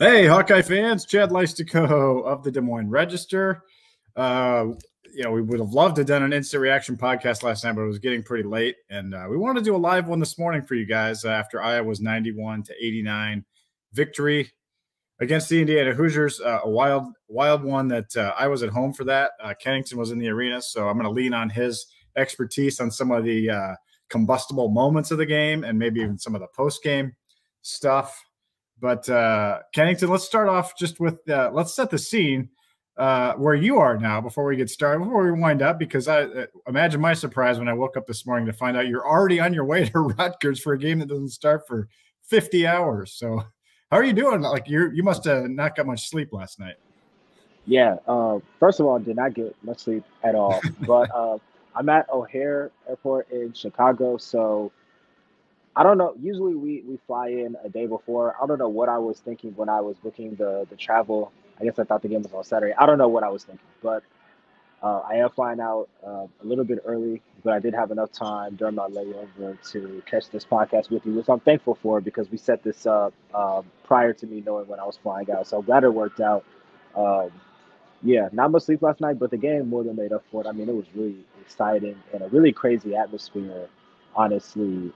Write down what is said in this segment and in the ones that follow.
Hey, Hawkeye fans, Chad Leistikow of the Des Moines Register. Uh, you know, we would have loved to have done an instant reaction podcast last night, but it was getting pretty late. And uh, we wanted to do a live one this morning for you guys uh, after Iowa's 91 to 89 victory against the Indiana Hoosiers. Uh, a wild, wild one that uh, I was at home for that. Uh, Kennington was in the arena, so I'm going to lean on his expertise on some of the uh, combustible moments of the game and maybe even some of the post game stuff. But uh, Kennington, let's start off just with uh, let's set the scene uh, where you are now before we get started, before we wind up, because I uh, imagine my surprise when I woke up this morning to find out you're already on your way to Rutgers for a game that doesn't start for 50 hours. So, how are you doing? Like you, you must have not got much sleep last night. Yeah. Uh, first of all, did not get much sleep at all. but uh, I'm at O'Hare Airport in Chicago, so I don't know. Usually we we fly in a day before. I don't know what I was thinking when I was booking the the travel. I guess I thought the game was on Saturday. I don't know what I was thinking, but uh, I am flying out uh, a little bit early, but I did have enough time during my layover to catch this podcast with you, which I'm thankful for because we set this up um, prior to me knowing when I was flying out. So I'm glad it worked out. Um, yeah, not much sleep last night, but the game more than made up for it. I mean, it was really exciting and a really crazy atmosphere, honestly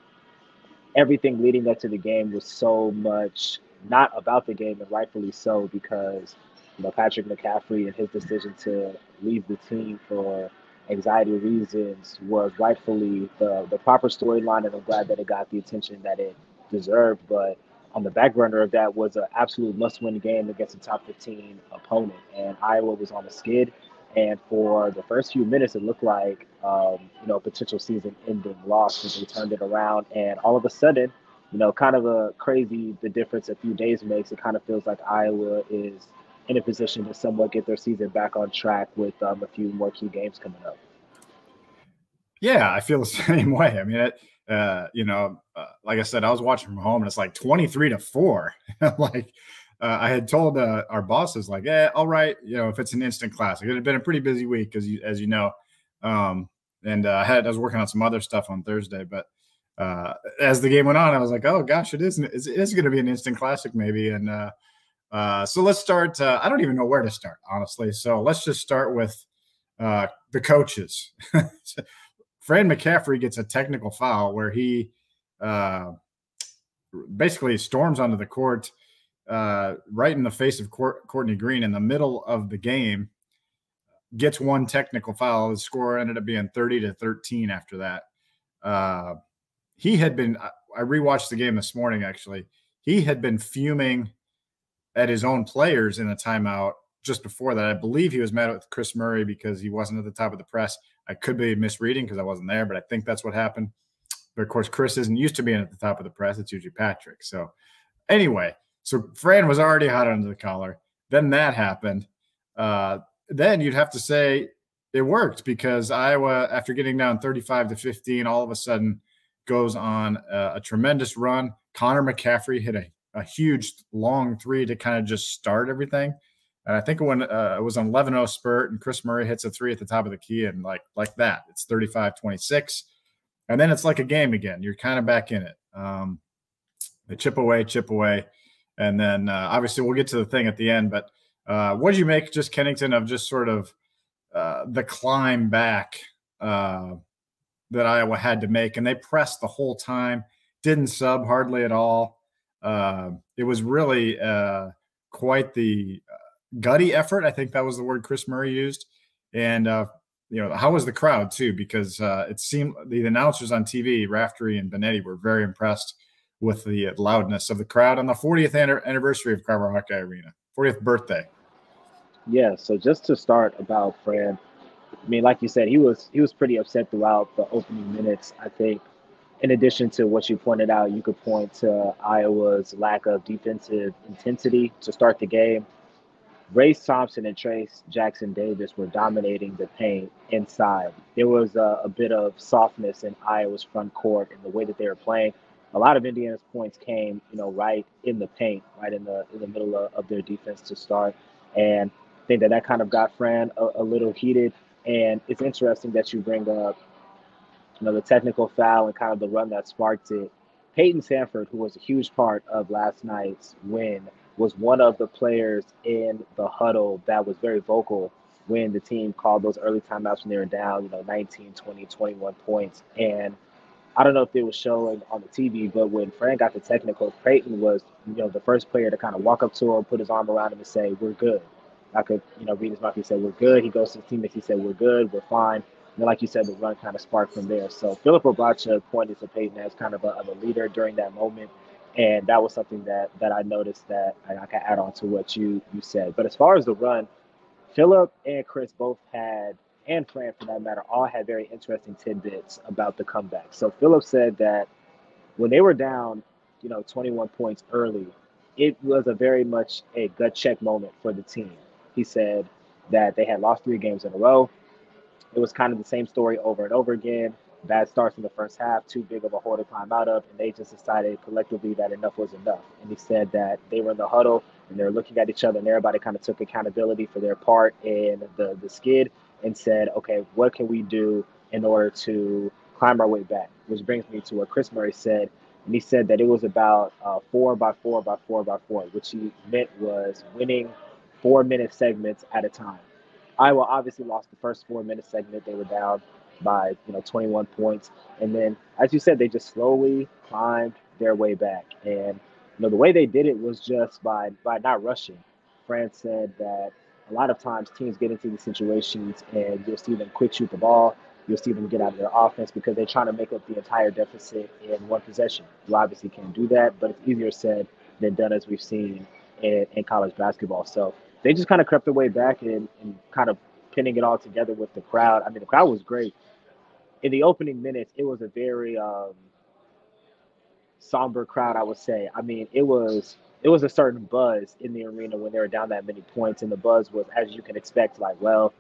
everything leading up to the game was so much not about the game, and rightfully so, because you know Patrick McCaffery and his decision to leave the team for anxiety reasons was rightfully the the proper storyline, and I'm glad that it got the attention that it deserved. But on the back burner of that was an absolute must-win game against a top 15 opponent, and Iowa was on a skid. And for the first few minutes, it looked like um, you know potential season-ending loss as they turned it around. And all of a sudden, you know, kind of a crazy the difference a few days makes. It kind of feels like Iowa is in a position to somewhat get their season back on track with um, a few more key games coming up. Yeah, I feel the same way. I mean, it, uh, you know, uh, like I said, I was watching from home, and it's like twenty-three to four. like uh, I had told uh, our bosses like, "Yeah, all right, you know, if it's an instant classic, it had been a pretty busy week, as you as you know." Um, and uh, I had I was working on some other stuff on Thursday, but uh, as the game went on, I was like, "Oh gosh, it is it is going to be an instant classic, maybe." And uh, uh, so let's start. I don't even know where to start, honestly. So let's just start with the coaches. Fran McCaffery gets a technical foul where he basically storms onto the court uh, right in the face of Courtney Green in the middle of the game, gets one technical foul. The score ended up being 30 to 13 after that. Uh, he had been, I rewatched the game this morning actually. He had been fuming at his own players in a timeout just before that. I believe he was mad with Kris Murray because he wasn't at the top of the press. I could be misreading because I wasn't there, but I think that's what happened. But of course, Kris isn't used to being at the top of the press. It's usually Patrick. So, anyway, so Fran was already hot under the collar. Then that happened. Uh, then you'd have to say it worked because Iowa, after getting down 35 to 15, all of a sudden goes on a, a tremendous run. Connor McCaffery hit a, a huge long three to kind of just start everything. And I think when uh, it was an 11 0 spurt, and Kris Murray hits a three at the top of the key, and like like that, it's 35 26. And then it's like a game again. You're kind of back in it. Um, they chip away, chip away. And then uh, obviously we'll get to the thing at the end. But uh, what did you make just Kennington of just sort of uh, the climb back uh, that Iowa had to make? And they pressed the whole time, didn't sub hardly at all. Uh, it was really uh, quite the gutty effort. I think that was the word Kris Murray used. And you know, how was the crowd too? Because it seemed the announcers on TV, Raftery and Benetti, were very impressed with the loudness of the crowd on the 40th anniversary of Carver Hawkeye Arena, 40th birthday. Yeah. So just to start about Fran, I mean, like you said, he was he was pretty upset throughout the opening minutes. I think, in addition to what you pointed out, you could point to Iowa's lack of defensive intensity to start the game. Race Thompson and Trayce Jackson Davis were dominating the paint inside. There was a, a bit of softness in Iowa's front court in the way that they were playing a lot of Indiana's points came, you know, right in the paint, right in the in the middle of, of their defense to start, and I think that that kind of got Fran a, a, little heated. And it's interesting that you bring up, you know, the technical foul and kind of the run that sparked it. Payton Sandfort, who was a huge part of last night's win, was one of the players in the huddle that was very vocal when the team called those early timeouts when they were down, you know, 19, 20, 21 points. And I don't know if it was showing on the TV, but when Fran got the technical, Creighton was, you know, the first player to kind of walk up to him, put his arm around him, and say, "We're good." I could, you know, read his mouth. He said, "We're good." He goes to his teammates. He said, "We're good. We're fine." And like you said, the run kind of sparked from there. So Filip Rebraca pointed to Payton as kind of a, of a leader during that moment, and that was something that that I noticed that I, I can add on to what you you said. But as far as the run, Filip and Kris both had and Fran for that matter, all had very interesting tidbits about the comeback. So Filip said that when they were down, you know, 21 points early, it was a very much a gut check moment for the team. He said that they had lost three games in a row. It was kind of the same story over and over again. Bad starts in the first half, too big of a hole to climb out of, and they just decided collectively that enough was enough. And he said that they were in the huddle and they were looking at each other, and everybody kind of took accountability for their part in the the skid and said, okay, what can we do in order to climb our way back? Which brings me to what Kris Murray said. And he said that it was about uh, four by four by four by four, which he meant was winning four minute segments at a time. Iowa obviously lost the first four minute segment. They were down by you know 21 points, and then as you said, they just slowly climbed their way back. And you know the way they did it was just by by not rushing. Fran said that a lot of times teams get into these situations and you'll see them quick shoot the ball. You'll see them get out of their offense because they're trying to make up the entire deficit in one possession. You obviously can't do that, but it's easier said than done as we've seen in, in college basketball. So they just kind of crept their way back and, and kind of pinning it all together with the crowd. I mean, the crowd was great. In the opening minutes, it was a very um, somber crowd, I would say. I mean, it was it was a certain buzz in the arena when they were down that many points, and the buzz was, as you can expect, like, well,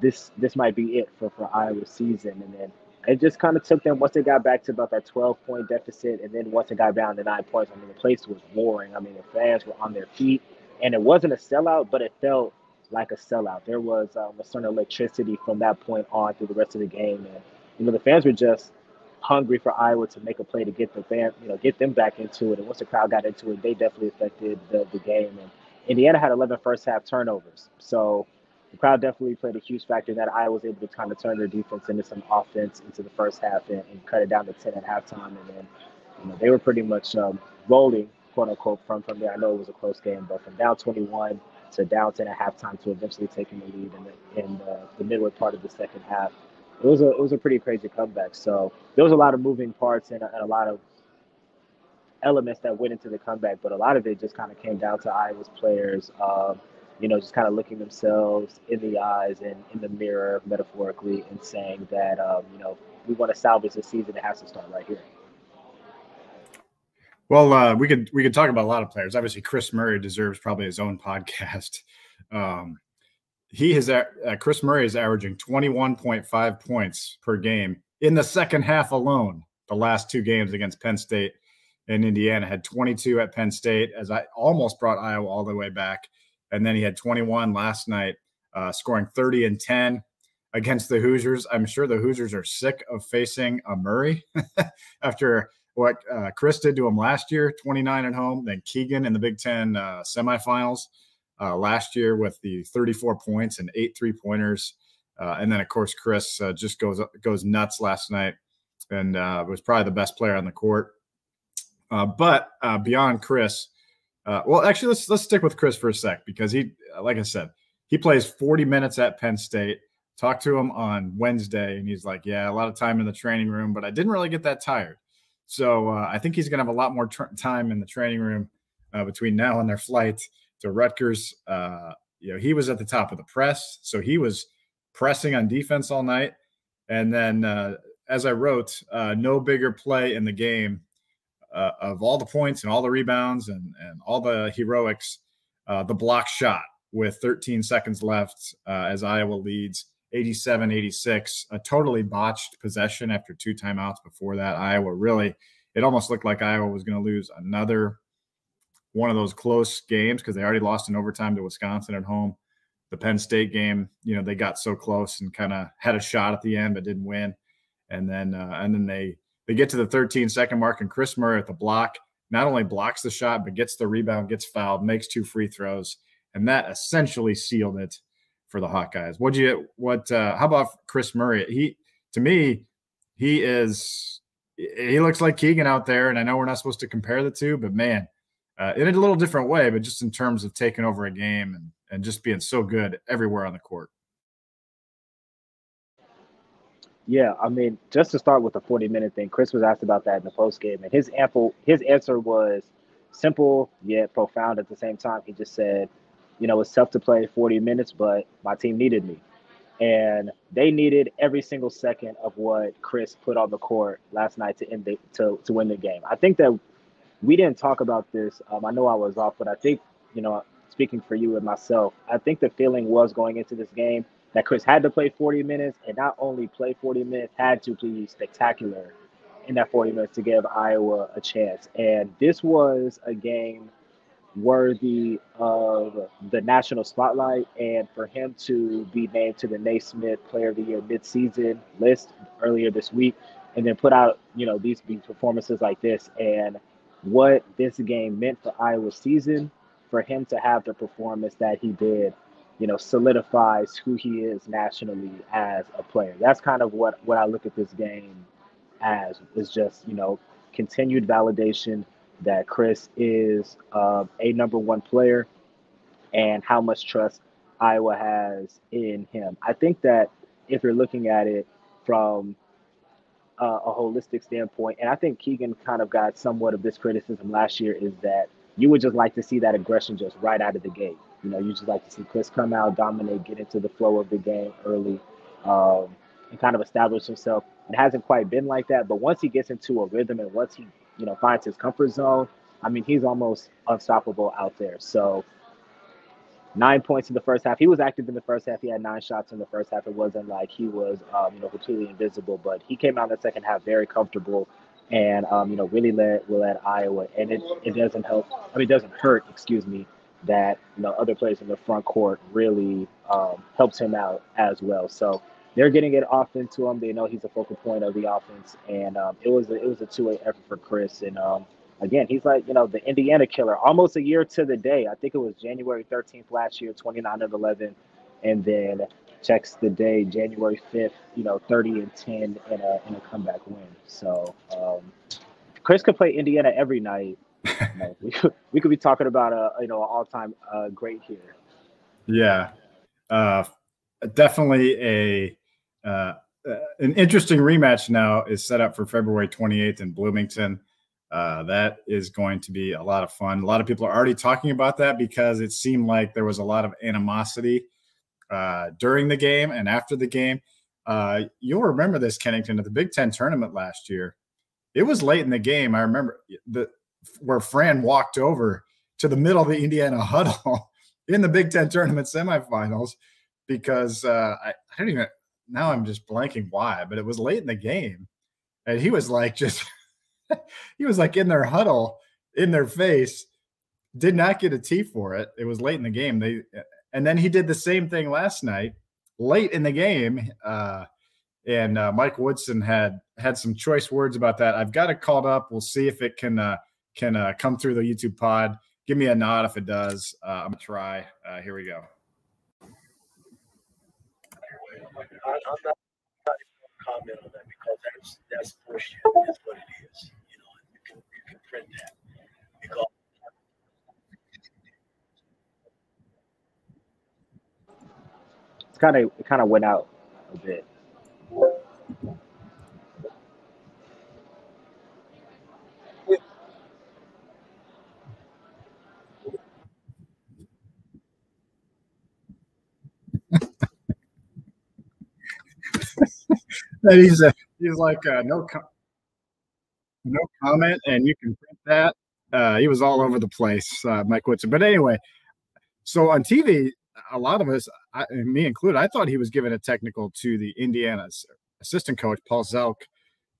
this this might be it for for Iowa's season, and then it just kind of took them once they got back to about that 12 point deficit, and then once it got down to nine points, I mean, the place was roaring. I mean, the fans were on their feet, and it wasn't a sellout, but it felt like a sellout. There was um, a certain electricity from that point on through the rest of the game, and you know, the fans were just hungry for Iowa to make a play to get the fan, you know, get them back into it. And once the crowd got into it, they definitely affected the, the game. And Indiana had 11 first half turnovers. So the crowd definitely played a huge factor in that Iowa was able to kind of turn their defense into some offense into the first half and, and cut it down to 10 at halftime. And then, you know, they were pretty much um, rolling, quote unquote, from, from there. I know it was a close game, but from down 21 to down 10 at halftime to eventually taking the lead in the, in the, the midway part of the second half it was a it was a pretty crazy comeback. So there was a lot of moving parts and a, and a lot of elements that went into the comeback, but a lot of it just kind of came down to Iowa's players, um, you know, just kind of looking themselves in the eyes and in the mirror, metaphorically, and saying that, um, you know, we want to salvage the season. It has to start right here. Well, uh, we could we could talk about a lot of players. Obviously, Kris Murray deserves probably his own podcast. Um, he has uh, Kris Murray is averaging 21.5 points per game in the second half alone. The last two games against Penn State and Indiana had 22 at Penn State, as I almost brought Iowa all the way back, and then he had 21 last night, uh, scoring 30 and 10 against the Hoosiers. I'm sure the Hoosiers are sick of facing a Murray after what uh, Kris did to him last year, 29 at home, then Keegan in the Big Ten uh, semifinals uh, last year with the 34 points and eight three pointers. Uh, and then, of course, Kris uh, just goes goes nuts last night and uh, was probably the best player on the court. Uh, but uh, beyond Kris, well, actually, let's let's stick with Kris for a sec because he, like I said, he plays 40 minutes at Penn State. Talked to him on Wednesday, and he's like, "Yeah, a lot of time in the training room, but I didn't really get that tired." So I think he's going to have a lot more tr- time in the training room between now and their flight to Rutgers. Uh, you know, he was at the top of the press, so he was pressing on defense all night. And then, uh, as I wrote, uh, no bigger play in the game uh, of all the points and all the rebounds and and all the heroics, uh, the block shot with 13 seconds left uh, as Iowa leads 87 86, a totally botched possession after two timeouts before that. Iowa really, it almost looked like Iowa was going to lose another one of those close games because they already lost in overtime to Wisconsin at home. The Penn State game, you know, they got so close and kind of had a shot at the end but didn't win. And then uh, and then they they get to the 13 second mark and Kris Murray at the block not only blocks the shot, but gets the rebound, gets fouled, makes two free throws, and that essentially sealed it for the Hawkeyes. What do you what uh how about Chris Murray? He to me, he is he looks like Keegan out there, and I know we're not supposed to compare the two, but man, uh, in a little different way, but just in terms of taking over a game and and just being so good everywhere on the court. Yeah, I mean, just to start with the 40 minute thing, Kris was asked about that in the post game, and his ample his answer was simple yet profound at the same time. He just said, you know, it's tough to play 40 minutes, but my team needed me. And they needed every single second of what Kris put on the court last night to end the, to, to win the game. I think that we didn't talk about this. Um, I know I was off, but I think, you know, speaking for you and myself, I think the feeling was going into this game – that Kris had to play 40 minutes and not only play 40 minutes, had to be spectacular in that 40 minutes to give Iowa a chance. And this was a game worthy of the national spotlight and for him to be named to the Naismith Player of the Year midseason list earlier this week and then put out, you know, these, these performances like this and what this game meant for Iowa's season, for him to have the performance that he did you know, solidifies who he is nationally as a player. That's kind of what what I look at this game as is just you know continued validation that Kris is uh, a number one player and how much trust Iowa has in him. I think that if you're looking at it from uh, a holistic standpoint, and I think Keegan kind of got somewhat of this criticism last year, is that you would just like to see that aggression just right out of the gate. You know, you just like to see Kris come out, dominate, get into the flow of the game early, um, and kind of establish himself. It hasn't quite been like that, but once he gets into a rhythm and once he, you know, finds his comfort zone, I mean, he's almost unstoppable out there. So nine points in the first half. He was active in the first half. He had nine shots in the first half. It wasn't like he was, um, you know, completely invisible, but he came out in the second half very comfortable and, um, you know, really led, led Iowa. And it, it doesn't help. I mean, it doesn't hurt, excuse me, that you know other players in the front court really um, helps him out as well. So they're getting it off into him. They know he's a focal point of the offense, and um, it was a, it was a two way effort for Kris. And um, again, he's like you know the Indiana killer, almost a year to the day. I think it was January 13th last year, 29 and 11, and then checks the day January 5th, you know 30 and 10 in a in a comeback win. So um, Kris could play Indiana every night know, we could we could be talking about a you know an all time uh, great here. Yeah, uh, definitely a uh, an interesting rematch now is set up for February 28th in Bloomington. Uh, that is going to be a lot of fun. A lot of people are already talking about that because it seemed like there was a lot of animosity uh, during the game and after the game. Uh, you'll remember this, Kennington, at the Big Ten tournament last year. It was late in the game. I remember the where Fran walked over to the middle of the Indiana huddle in the Big Ten tournament semifinals because uh, I, I don't even now I'm just blanking why, but it was late in the game, and he was like just he was like in their huddle in their face, did not get a T for it. It was late in the game. They and then he did the same thing last night, late in the game. Uh, and uh, Mike Woodson had had some choice words about that. I've got it called up. We'll see if it can uh, can uh, come through the YouTube pod. Give me a nod if it does. Uh, I'm gonna try. Uh, here we go. I'm not comment on that because that's that's bullshit. That's what it is. You know, you can you can print that because. It's kind of it kind of went out a bit. and he's a, he's like uh, no com- no comment, and you can print that. Uh, he was all over the place, uh, Mike Woodson. But anyway, so on TV, a lot of us, I, me included, I thought he was giving a technical to the Indiana's assistant coach Paul Zelk.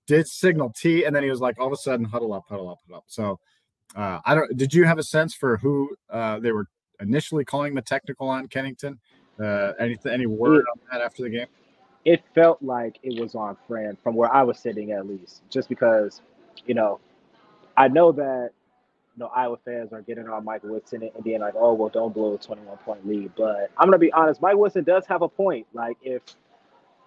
Did signal T, and then he was like, all of a sudden, huddle up, huddle up, huddle up. So uh, I don't. Did you have a sense for who uh, they were initially calling the technical on Kennington? Uh, any any word on that after the game? it felt like it was on Fran from where I was sitting at least, just because, you know, I know that you know, Iowa fans are getting on Mike Woodson and being like, oh, well, don't blow a 21 point lead. But I'm to be honest, Mike Woodson does have a point. Like, if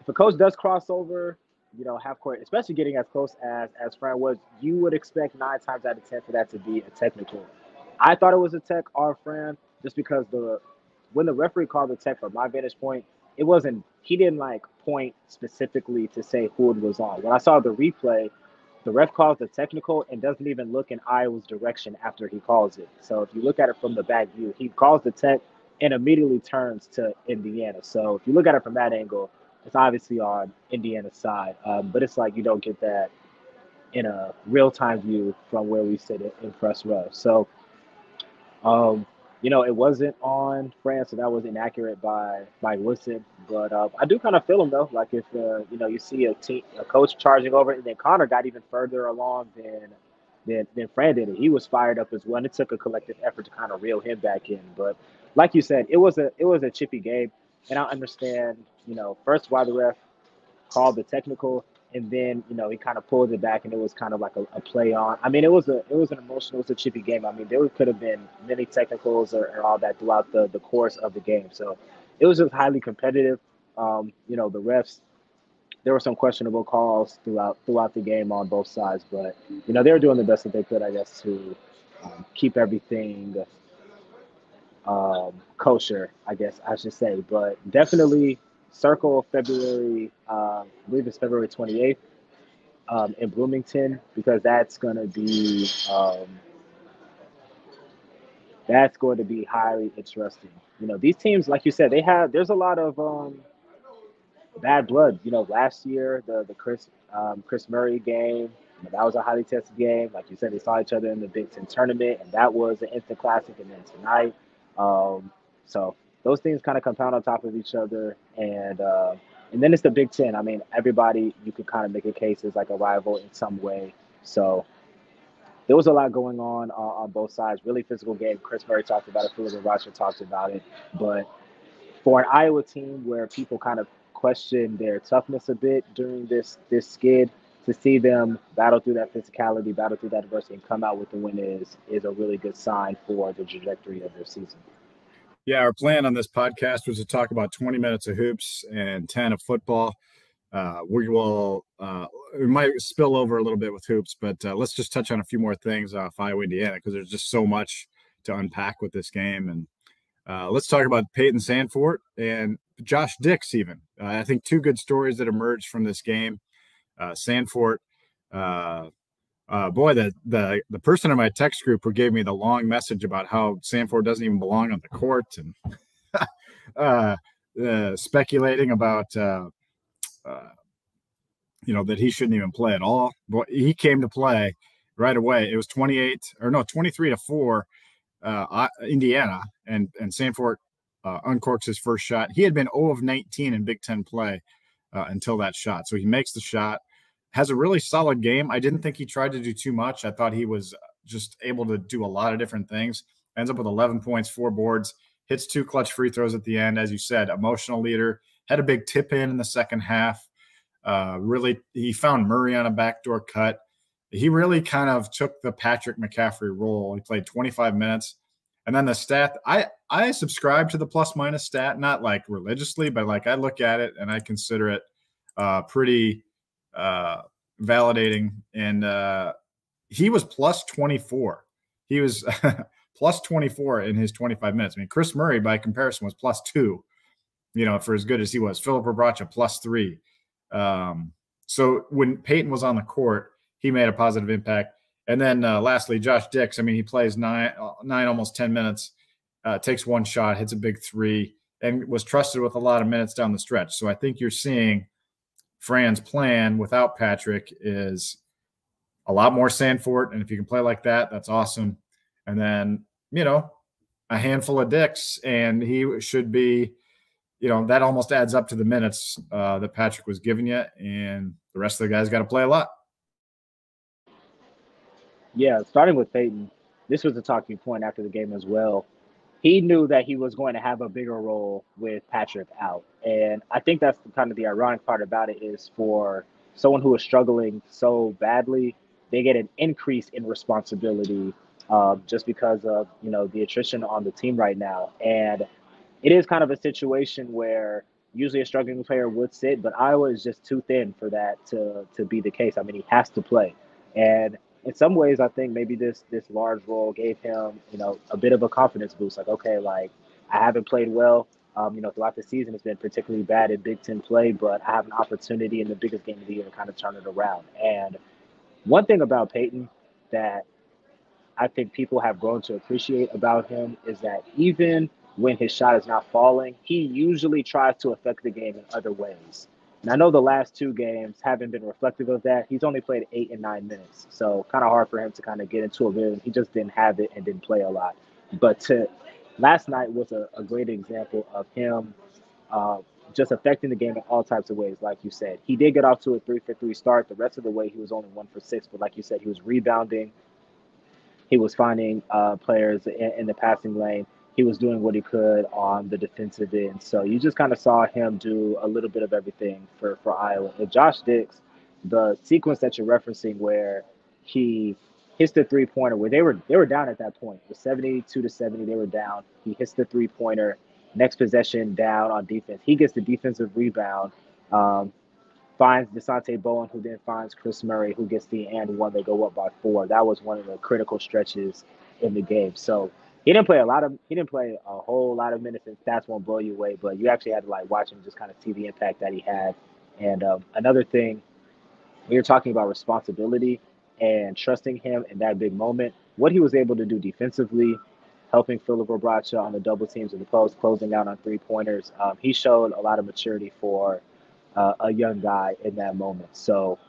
if a coach does cross over, you know, half court, especially getting as close as as Fran was, you would expect nine times out of 10 for that to be a technical. I thought it was a tech on Fran just because the when the referee called the tech from my vantage point, it wasn't he didn't like point specifically to say who it was on. When I saw the replay, the ref calls the technical and doesn't even look in Iowa's direction after he calls it. So if you look at it from the back view, he calls the tech and immediately turns to Indiana. So if you look at it from that angle, it's obviously on Indiana's side. Um, but it's like you don't get that in a real time view from where we sit in press row. So um, you know, it wasn't on Fran, so that was inaccurate by Mike Woodson. But uh, I do kind of feel him though. Like if uh, you know you see a team, a coach charging over, and then Connor got even further along than than than Fran did. He was fired up as well. And it took a collective effort to kind of reel him back in. But like you said, it was a it was a chippy game, and I understand. You know, first why the ref called the technical, and then you know he kind of pulled it back and it was kind of like a, a, play on. I mean it was a it was an emotional it was a chippy game. I mean there could have been many technicals or, or all that throughout the the course of the game. So it was just highly competitive. Um, you know the refs there were some questionable calls throughout throughout the game on both sides but you know they were doing the best that they could i guess to um, keep everything um, kosher i guess i should say. But definitely circle February, uh, I believe it's February 28th um, in Bloomington because that's going to be um, that's going to be highly interesting. You know, these teams, like you said, they have there's a lot of um, bad blood. You know, last year the the Kris um, Kris Murray game. That was a highly tested game. Like you said, they saw each other in the Big Ten tournament, and that was an instant classic. And then tonight, um, so those things kind of compound on top of each other, and uh, and then it's the Big Ten. I mean, everybody you could kind of make a case as like a rival in some way. So there was a lot going on uh, on both sides. Really physical game. Kris Murray talked about it. Filip Roger talked about it. But for an Iowa team where people kind of question their toughness a bit during this this skid, to see them battle through that physicality, battle through that adversity, and come out with the win is is a really good sign for the trajectory of their season. Yeah, our plan on this podcast was to talk about 20 minutes of hoops and 10 of football. Uh, we will uh, we might spill over a little bit with hoops, but uh, let's just touch on a few more things off Iowa Indiana because there's just so much to unpack with this game. And uh, let's talk about Payton Sandfort and Josh Dix. Even uh, I think two good stories that emerged from this game. Uh, Sandfort uh, boy, the the the person in my text group who gave me the long message about how Sandfort doesn't even belong on the court and uh, uh, speculating about uh, uh, you know that he shouldn't even play at all. But he came to play right away. It was 28 or no 23 to four, uh, Indiana, and and Sandfort uncorks his first shot. He had been 0 of 19 in Big Ten play until that shot, so he makes the shot has a really solid game. I didn't think he tried to do too much. I thought he was just able to do a lot of different things. Ends up with 11 points, four boards, hits two clutch free throws at the end. As you said, emotional leader. Had a big tip in in the second half. Uh, really, he found Murray on a backdoor cut. He really kind of took the Patrick McCaffery role. He played 25 minutes. And then the stat, I I subscribe to the plus minus stat, not like religiously, but like I look at it and I consider it uh, pretty uh, validating. And uh, he was plus 24. He was plus 24 in his 25 minutes. I mean, Kris Murray, by comparison, was plus two, you know, for as good as he was. Filip Rebraca, plus three. Um, so when Payton was on the court, he made a positive impact. And then uh, lastly, Josh Dix. I mean, he plays nine, uh, nine, almost 10 minutes, uh, takes one shot, hits a big three, and was trusted with a lot of minutes down the stretch. So I think you're seeing Fran's plan without Patrick is a lot more Sandfort. And if you can play like that, that's awesome. And then, you know, a handful of Dix, and he should be, you know, that almost adds up to the minutes uh, that Patrick was giving you. And the rest of the guys got to play a lot. Yeah, starting with Payton, this was a talking point after the game as well he knew that he was going to have a bigger role with Patrick out. And I think that's kind of the ironic part about it is for someone who is struggling so badly, they get an increase in responsibility um, just because of you know the attrition on the team right now. And it is kind of a situation where usually a struggling player would sit, but Iowa is just too thin for that to to be the case. I mean, he has to play, and in some ways, I think maybe this this large role gave him you know a bit of a confidence boost. Like, okay, like I haven't played well. Um, you know, throughout the season, it's been particularly bad in Big Ten play, but I have an opportunity in the biggest game of the year to kind of turn it around. And one thing about Payton that I think people have grown to appreciate about him is that even when his shot is not falling, he usually tries to affect the game in other ways. And I know the last two games haven't been reflective of that. He's only played eight and nine minutes. So kind of hard for him to kind of get into a rhythm. He just didn't have it and didn't play a lot. But to last night was a, a great example of him uh, just affecting the game in all types of ways, like you said. He did get off to a three for three start. The rest of the way, he was only one for six. But like you said, he was rebounding, he was finding uh, players in, in, the passing lane. He was doing what he could on the defensive end. So you just kind of saw him do a little bit of everything for, for Iowa. And Josh Dix, the sequence that you're referencing where he hits the three pointer where they were they were down at that point. It was 72 to 70, they were down. He hits the three pointer. Next possession down on defense. He gets the defensive rebound. Um, finds Dasonte Bowen, who then finds Kris Murray, who gets the and one. They go up by four. That was one of the critical stretches in the game. So he didn't play a lot of he didn't play a whole lot of minutes, and stats won't blow you away. But you actually had to like watch him just kind of see the impact that he had. And um, another thing, we were talking about responsibility and trusting him in that big moment. What he was able to do defensively, helping Filip Rebraca on the double teams in the post, closing out on three pointers. Um, he showed a lot of maturity for uh, a young guy in that moment. So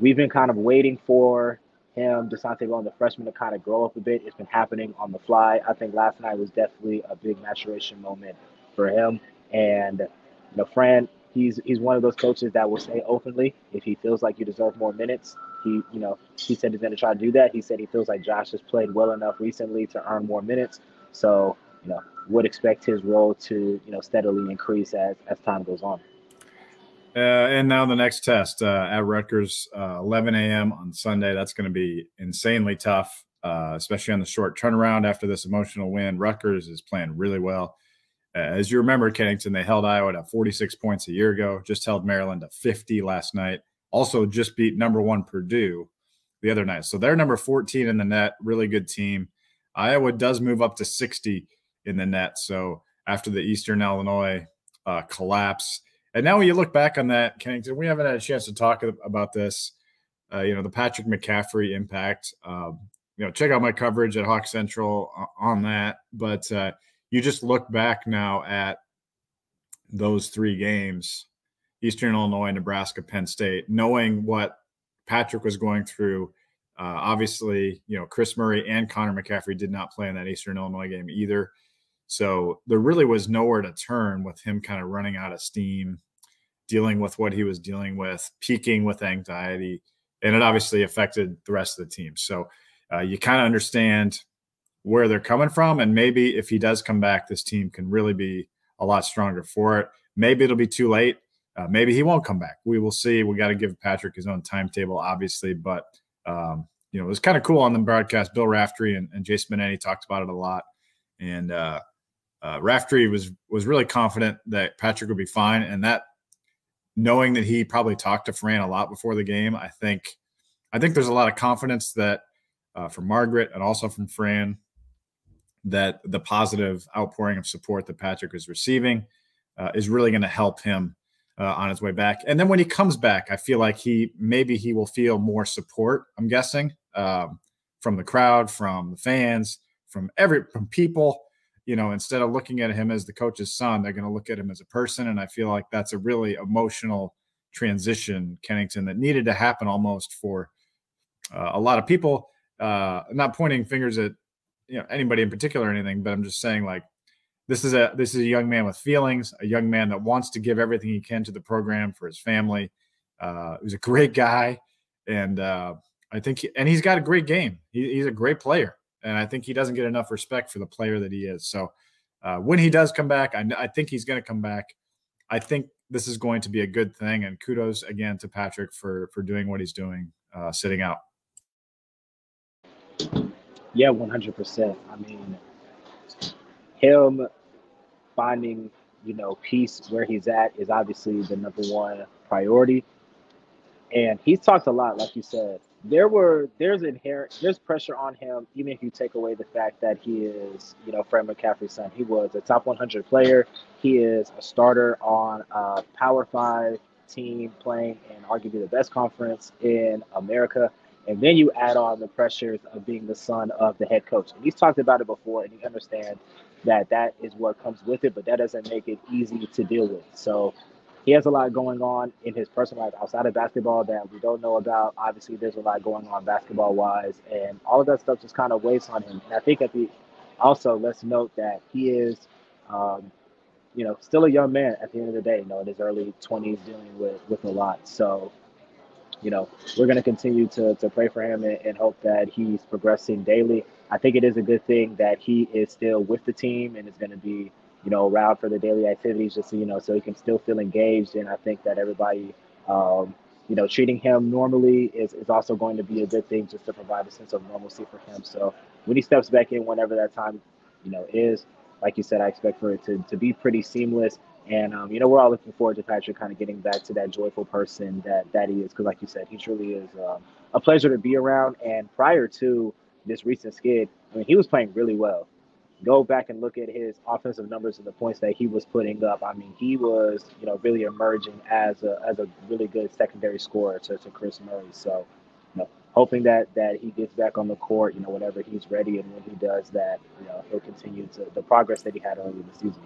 we've been kind of waiting for him, Dasonte Bowen, the freshman, to kind of grow up a bit. It's been happening on the fly. I think last night was definitely a big maturation moment for him. And you know, Fran, he's he's one of those coaches that will say openly if he feels like you deserve more minutes. He, you know, he said he's going to try to do that. He said he feels like Josh has played well enough recently to earn more minutes. So, you know, would expect his role to, you know, steadily increase as as time goes on. Uh, and now the next test uh, at Rutgers, uh, 11 a.m. on Sunday. That's going to be insanely tough, uh, especially on the short turnaround after this emotional win. Rutgers is playing really well. Uh, as you remember, Kennington, they held Iowa to 46 points a year ago, just held Maryland to 50 last night. Also, just beat number one Purdue the other night. So they're number 14 in the net. Really good team. Iowa does move up to 60 in the net. So after the Eastern Illinois uh, collapse, and now when you look back on that, Kennington, we haven't had a chance to talk about this. Uh, you know, the Patrick McCaffery impact. Um, you know, check out my coverage at Hawk Central on that. But uh, you just look back now at those three games Eastern Illinois, Nebraska, Penn State, knowing what Patrick was going through. Uh, obviously, you know, Kris Murray and Connor McCaffery did not play in that Eastern Illinois game either. So there really was nowhere to turn with him kind of running out of steam, dealing with what he was dealing with, peaking with anxiety, and it obviously affected the rest of the team. So uh, you kind of understand where they're coming from, and maybe if he does come back, this team can really be a lot stronger for it. Maybe it'll be too late. Uh, maybe he won't come back. We will see. We got to give Patrick his own timetable, obviously, but um, you know it was kind of cool on the broadcast. Bill Raftery and, and Jason Benetti talked about it a lot, and uh, uh, Raftery was was really confident that Patrick would be fine, and that knowing that he probably talked to Fran a lot before the game, I think I think there's a lot of confidence that uh, from Margaret and also from Fran that the positive outpouring of support that Patrick is receiving uh, is really going to help him uh, on his way back. And then when he comes back, I feel like he maybe he will feel more support. I'm guessing um, from the crowd, from the fans, from every from people you know, instead of looking at him as the coach's son, they're going to look at him as a person. And I feel like that's a really emotional transition, Kennington, that needed to happen almost for uh, a lot of people. Uh, not pointing fingers at you know anybody in particular or anything, but I'm just saying like this is a this is a young man with feelings, a young man that wants to give everything he can to the program for his family. Uh, he's a great guy, and uh, I think he, and he's got a great game. He, he's a great player and I think he doesn't get enough respect for the player that he is. So uh, when he does come back, I, I think he's going to come back. I think this is going to be a good thing, and kudos again to Patrick for for doing what he's doing, uh, sitting out. Yeah, one hundred percent. I mean, him finding you know peace where he's at is obviously the number one priority, and he's talked a lot, like you said. There were there's inherent there's pressure on him, even if you take away the fact that he is you know Fred McCaffery's son. He was a top 100 player. He is a starter on a Power Five team playing in arguably the best conference in America. And then you add on the pressures of being the son of the head coach. And he's talked about it before, and he understands that that is what comes with it, but that doesn't make it easy to deal with. So he has a lot going on in his personal life outside of basketball that we don't know about. Obviously, there's a lot going on basketball wise, and all of that stuff just kind of weighs on him. And I think at the also let's note that he is um, you know, still a young man at the end of the day, you know, in his early 20s dealing with, with a lot. So, you know, we're going to continue to, to pray for him and, and, hope that he's progressing daily. I think it is a good thing that he is still with the team and is going to be, you know, around for the daily activities just so, you know, so he can still feel engaged. And I think that everybody, um, you know, treating him normally is, is also going to be a good thing just to provide a sense of normalcy for him. So when he steps back in, whenever that time, you know, is, like you said, I expect for it to, to be pretty seamless. And um, you know, we're all looking forward to Patrick kind of getting back to that joyful person that that he is, because like you said, he truly is um, a pleasure to be around. And prior to this recent skid, I mean, he was playing really well. Go back and look at his offensive numbers and the points that he was putting up. I mean, he was you know really emerging as a as a really good secondary scorer to, to Kris Murray. So you know, hoping that that he gets back on the court, you know, whenever he's ready, and when he does that, you know, he'll continue to the progress that he had early in the season.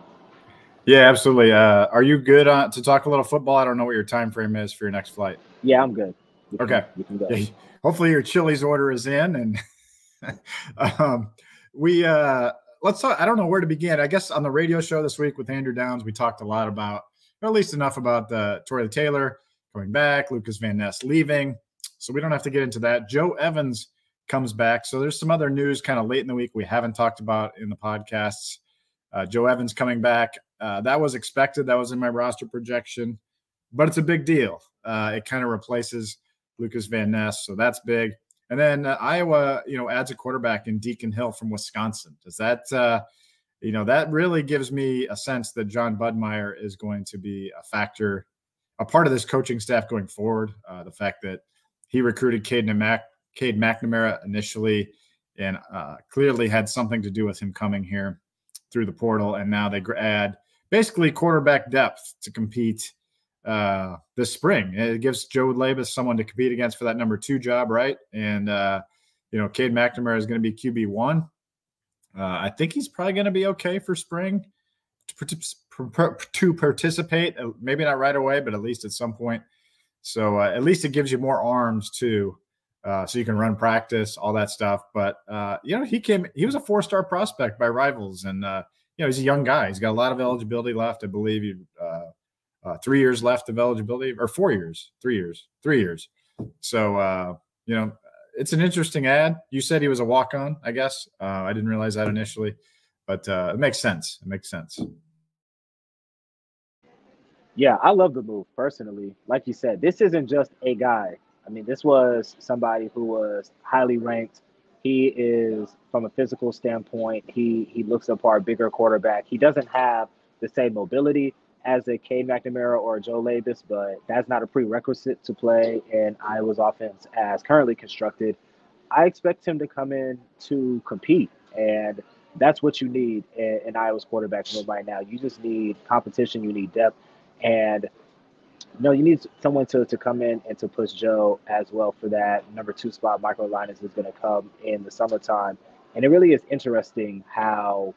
Yeah, absolutely. Uh, are you good uh, to talk a little football? I don't know what your time frame is for your next flight. Yeah, I'm good. You okay, can, you can go. Yeah, hopefully, your Chili's order is in, and um, we uh, let's talk. I don't know where to begin. I guess on the radio show this week with Andrew Downs, we talked a lot about, or at least enough about the Tory Taylor coming back, Lukas Van Ness leaving. So we don't have to get into that. Joe Evans comes back. So there's some other news kind of late in the week we haven't talked about in the podcasts. Uh, Joe Evans coming back. Uh, that was expected. That was in my roster projection, but it's a big deal. Uh, it kind of replaces Lukas Van Ness, so that's big. And then uh, Iowa, you know, adds a quarterback in Deacon Hill from Wisconsin. Does that, uh, you know, that really gives me a sense that Jon Budmayr is going to be a factor, a part of this coaching staff going forward. Uh, the fact that he recruited Cade, Mac, Cade McNamara initially and uh, clearly had something to do with him coming here through the portal. And now they add basically quarterback depth to compete uh, this spring. It gives Joe Labas someone to compete against for that number two job, right? And, uh, you know, Cade McNamara is going to be QB1. Uh, I think he's probably going to be okay for spring to, to participate. Uh, maybe not right away, but at least at some point so uh, at least it gives you more arms too, uh, so you can run practice, all that stuff. But uh, you know, he came. He was a four-star prospect by rivals, and uh, you know, he's a young guy. He's got a lot of eligibility left. I believe you uh, uh, three years left of eligibility, or four years, three years, three years. So uh, you know, it's an interesting ad. You said he was a walk-on. I guess I didn't realize that initially, but it makes sense. It makes sense. Yeah, I love the move personally. Like you said, this isn't just a guy. I mean, this was somebody who was highly ranked. He is, from a physical standpoint, he he looks a our bigger quarterback. He doesn't have the same mobility as a Cade McNamara or a Joe Labas, but that's not a prerequisite to play in Iowa's offense as currently constructed. I expect him to come in to compete, and that's what you need in, in Iowa's quarterback room right now. You just need competition, you need depth, and know, you need someone to, to come in and to push Joe as well for that number two spot. Michael Lainez is going to come in the summertime. And it really is interesting how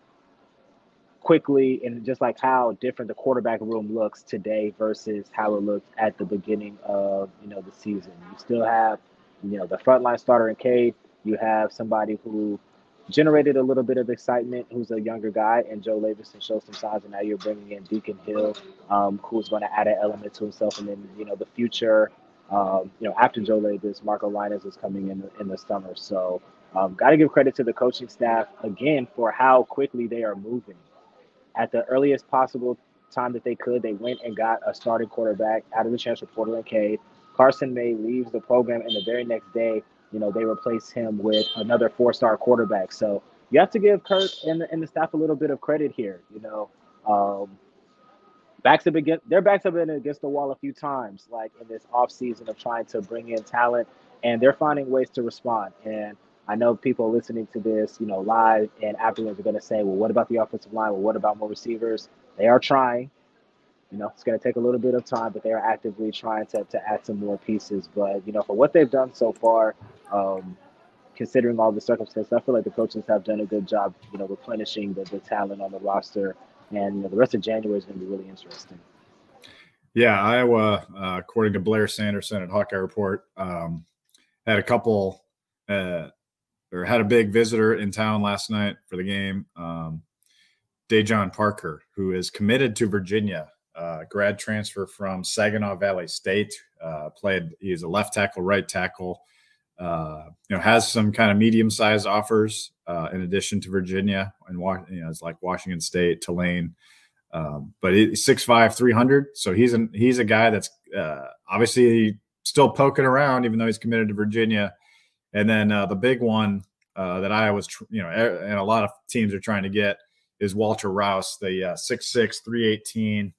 quickly and just like how different the quarterback room looks today versus how it looked at the beginning of, you know, the season. You still have, you know, the frontline starter in Cade. You have somebody who generated a little bit of excitement. Who's a younger guy, and Joe Laverson shows some signs, and now you're bringing in Deacon Hill, um, who's going to add an element to himself, and then you know the future. Um, you know, after Joe Labas, Marco Lainez is coming in in the summer. So, um, got to give credit to the coaching staff again for how quickly they are moving. At the earliest possible time that they could, they went and got a starting quarterback out of the transfer portal in Cade. Carson May leaves the program, and the very next day, you know, they replace him with another four-star quarterback. So you have to give Kirk and the, and the staff a little bit of credit here. You know, um, backs have been their backs have been against the wall a few times, like in this offseason of trying to bring in talent, and they're finding ways to respond. And I know people listening to this, you know, live and afterwards are going to say, well, what about the offensive line? Well, what about more receivers? They are trying. You know, it's going to take a little bit of time, but they are actively trying to, to add some more pieces. But, you know, for what they've done so far, um, considering all the circumstances, I feel like the coaches have done a good job, you know, replenishing the, the talent on the roster. And, you know, the rest of January is going to be really interesting. Yeah, Iowa, uh, according to Blair Sanderson at Hawkeye Report, um, had a couple uh, or had a big visitor in town last night for the game. Um, Dajon Parker, who is committed to Virginia, uh, grad transfer from Saginaw Valley State. Uh, played, he's a left tackle, right tackle. Uh, you know, has some kind of medium-sized offers uh, in addition to Virginia and you know, it's like Washington State, Tulane. Um, but he's 6'5", 300. So he's an, he's a guy that's uh, obviously still poking around, even though he's committed to Virginia. And then uh, the big one uh, that I was, you know, and a lot of teams are trying to get is Walter Rouse, the uh, 6'6", 318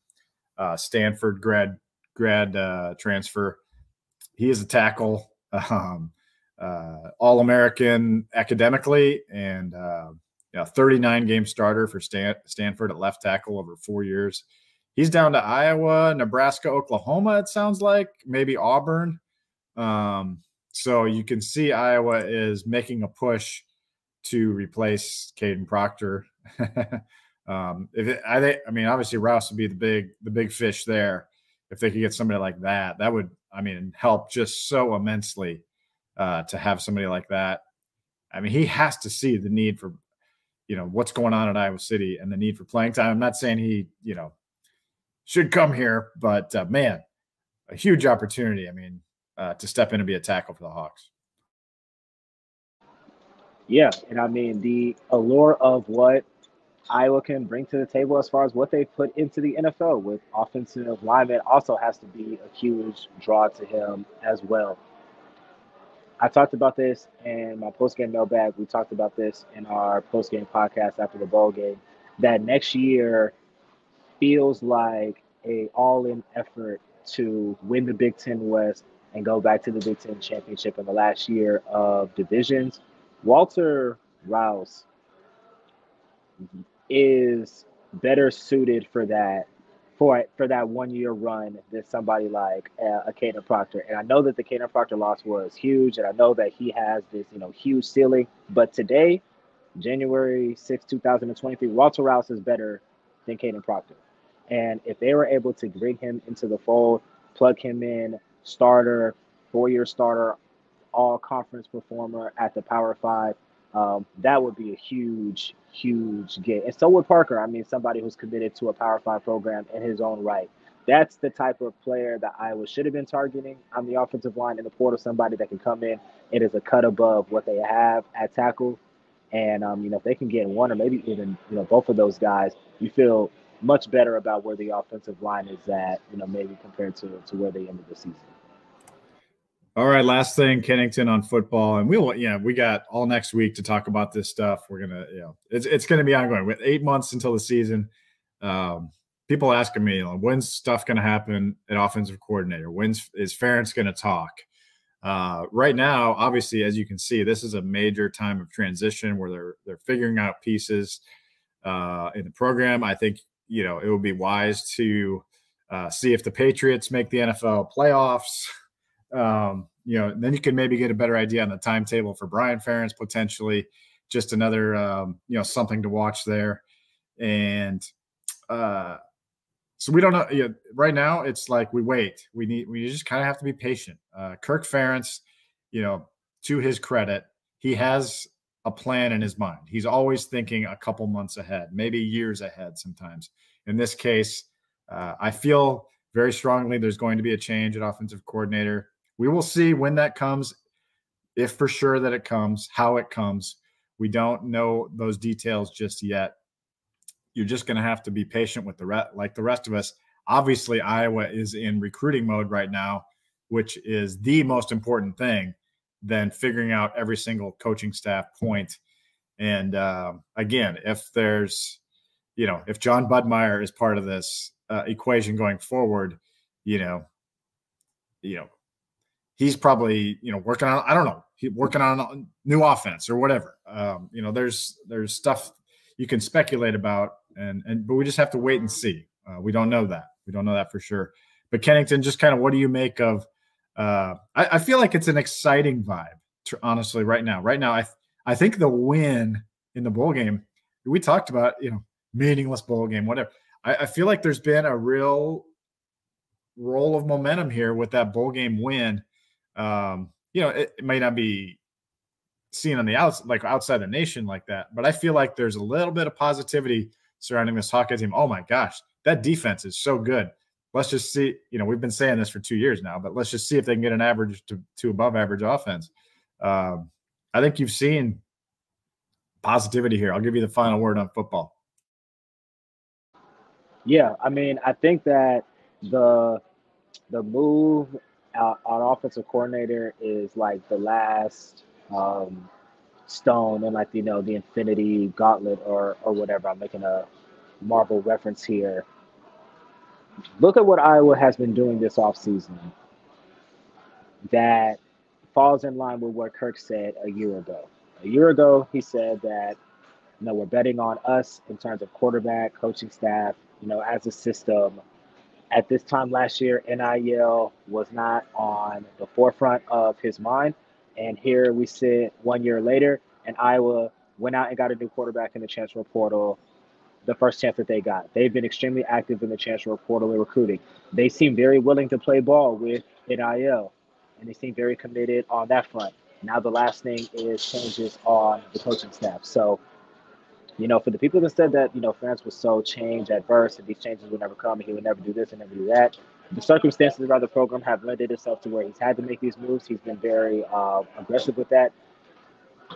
uh, Stanford grad grad uh, transfer. He is a tackle, um, All American academically, and uh, you know, 39 game starter for Stan- Stanford at left tackle over four years. He's down to Iowa, Nebraska, Oklahoma. It sounds like maybe Auburn. Um, so you can see Iowa is making a push to replace Kadyn Proctor. um, if it, I think, I mean, obviously Rouse would be the big, the big fish there. If they could get somebody like that, that would, I mean, help just so immensely uh, to have somebody like that. I mean, he has to see the need for, you know, what's going on at Iowa City and the need for playing time. I'm not saying he, you know, should come here, but uh, man, a huge opportunity. I mean, uh, to step in and be a tackle for the Hawks. Yeah, and I mean the allure of what Iowa can bring to the table as far as what they put into the NFL with offensive linemen also has to be a huge draw to him as well. I talked about this in my post-game mailbag. We talked about this in our post-game podcast after the bowl game. That next year feels like a all-in effort to win the Big Ten West and go back to the Big Ten championship in the last year of divisions. Walter Rouse is better suited for that for for that one year run than somebody like uh, a Kadyn Proctor. And I know that the Kadyn Proctor loss was huge, and I know that he has this you know huge ceiling. But today, January 6, 2023, Walter Rouse is better than Kadyn Proctor. And if they were able to bring him into the fold, plug him in, starter, four year starter, all conference performer at the Power Five. Um, that would be a huge, huge get. And so would Parker. I mean, somebody who's committed to a Power Five program in his own right. That's the type of player that Iowa should have been targeting on the offensive line in the portal. Somebody that can come in. It is a cut above what they have at tackle. And um, you know, if they can get one or maybe even you know both of those guys, you feel much better about where the offensive line is at. You know, maybe compared to to where they ended the season. All right, last thing, Kennington on football, and we'll yeah, we got all next week to talk about this stuff. We're gonna, you know, it's it's gonna be ongoing with eight months until the season. Um, people asking me, you know, when's stuff gonna happen at offensive coordinator? When's is Ferentz gonna talk? Uh, right now, obviously, as you can see, this is a major time of transition where they're they're figuring out pieces uh, in the program. I think you know it would be wise to uh, see if the Patriots make the NFL playoffs. Um, you know, then you can maybe get a better idea on the timetable for Brian Ferentz potentially. Just another, um, you know, something to watch there. And uh, so we don't know. You know, right now, it's like we wait. We need. We just kind of have to be patient. Uh, Kirk Ferentz, you know, to his credit, he has a plan in his mind. He's always thinking a couple months ahead, maybe years ahead. Sometimes. In this case, uh, I feel very strongly there's going to be a change at offensive coordinator. We will see when that comes, if for sure that it comes, how it comes. We don't know those details just yet. You're just going to have to be patient with the rest, like the rest of us. Obviously, Iowa is in recruiting mode right now, which is the most important thing. than figuring out every single coaching staff point. And uh, again, if there's, you know, if Jon Budmayr is part of this uh, equation going forward, you know, you know, he's probably you know working on I don't know, he working on a new offense or whatever. Um, you know, there's there's stuff you can speculate about, and and but we just have to wait and see. Uh, we don't know that. We don't know that for sure. But Kennington, just kind of what do you make of? Uh, I, I feel like it's an exciting vibe, to, honestly, right now. Right now, I I think the win in the bowl game, we talked about, you know, meaningless bowl game, whatever. I, I feel like there's been a real roll of momentum here with that bowl game win. Um, you know, it, it may not be seen on the outs like outside the nation like that, but I feel like there's a little bit of positivity surrounding this Hawkeye team. Oh my gosh, that defense is so good. Let's just see. You know, we've been saying this for two years now, but let's just see if they can get an average to, to above average offense. Um, I think you've seen positivity here. I'll give you the final word on football. Yeah, I mean, I think that the the move uh, on offensive coordinator is like the last um, stone and like you know the Infinity Gauntlet or or whatever. I'm making a Marvel reference here. Look at what Iowa has been doing this offseason that falls in line with what Kirk said a year ago. A year ago, he said that you know we're betting on us in terms of quarterback, coaching staff, you know, as a system. At this time last year, NIL was not on the forefront of his mind. And here we sit one year later, and Iowa went out and got a new quarterback in the transfer portal the first chance that they got. They've been extremely active in the transfer portal recruiting. They seem very willing to play ball with NIL, and they seem very committed on that front. Now the last thing is changes on the coaching staff. So you know, for the people that said that, you know, Ferentz was so change adverse and these changes would never come and he would never do this and never do that, the circumstances around the program have lended itself to where he's had to make these moves. He's been very uh, aggressive with that.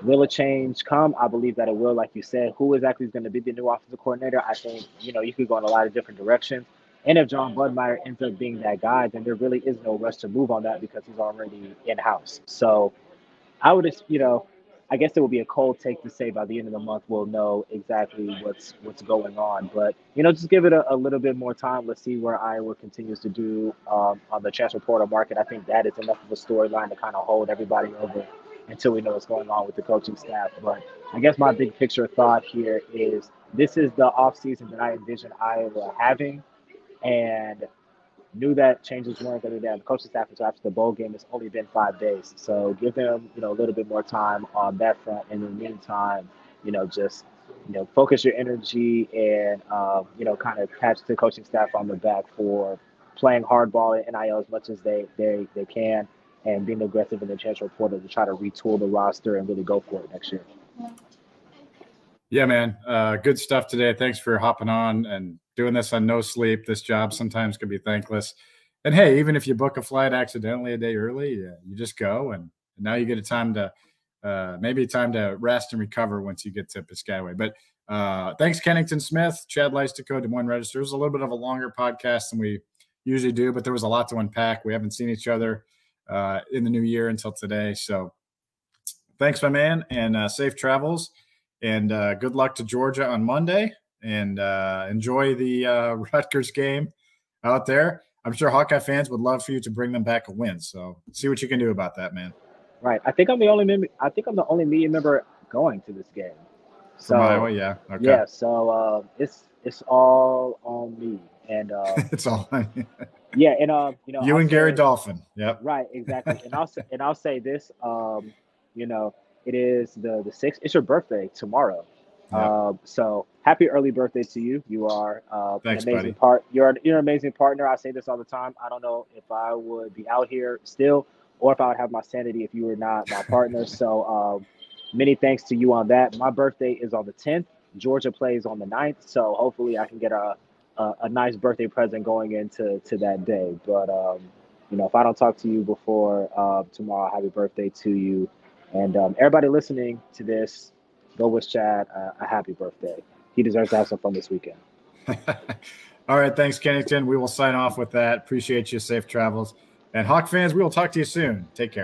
Will a change come? I believe that it will. Like you said, who exactly is going to be the new offensive coordinator? I think, you know, you could go in a lot of different directions. And if Jon Budmayr ends up being that guy, then there really is no rush to move on that because he's already in house. So I would, you know, I guess it would be a cold take to say by the end of the month we'll know exactly what's what's going on. But you know, just give it a, a little bit more time. Let's see where Iowa continues to do um, on the transfer portal market. I think that is enough of a storyline to kind of hold everybody over until we know what's going on with the coaching staff. But I guess my big picture thought here is this is the offseason that I envision Iowa having, and knew that changes weren't going to be there. The coaching staff until after the bowl game. It's only been five days, so give them you know a little bit more time on that front. In the meantime, you know just you know focus your energy and uh, you know kind of patch the coaching staff on the back for playing hardball at NIL as much as they they they can and being aggressive in the transfer portal to try to retool the roster and really go for it next year. Yeah, man. Uh, good stuff today. Thanks for hopping on and doing this on no sleep. This job sometimes can be thankless. And hey, even if you book a flight accidentally a day early, you just go and, now you get a time to uh, maybe time to rest and recover once you get to Piscataway. But uh, thanks, Kennington Smith, Chad Leistikow, Des Moines Register. It was a little bit of a longer podcast than we usually do, but there was a lot to unpack. We haven't seen each other uh, in the new year until today. So thanks, my man, and uh, safe travels. And uh, good luck to Georgia on Monday and uh, enjoy the uh, Rutgers game out there. I'm sure Hawkeye fans would love for you to bring them back a win. So see what you can do about that, man. Right. I think I'm the only member. I think I'm the only media member going to this game. So From Iowa, yeah. Okay. Yeah. So uh, it's it's all on me, and uh, it's all. yeah, and uh, you know, you I'll and say, Gary Dolphin. Yep. Right. Exactly. and I'll say, and I'll say this. Um, you know, it is the the sixth. It's your birthday tomorrow. Yeah. Uh, so happy early birthday to you. You are uh, Thanks, an amazing buddy. part. You're an, you're an amazing partner. I say this all the time. I don't know if I would be out here still, or if I would have my sanity if you were not my partner. so um, many thanks to you on that. My birthday is on the 10th. Georgia plays on the 9th, so hopefully I can get a a, a nice birthday present going into to that day. But um, you know, if I don't talk to you before uh, tomorrow, happy birthday to you. And um, everybody listening to this, go wish Chad uh, a happy birthday. He deserves to have some fun this weekend. All right. Thanks, Kennington. We will sign off with that. Appreciate you. Safe travels. And Hawk fans, we will talk to you soon. Take care.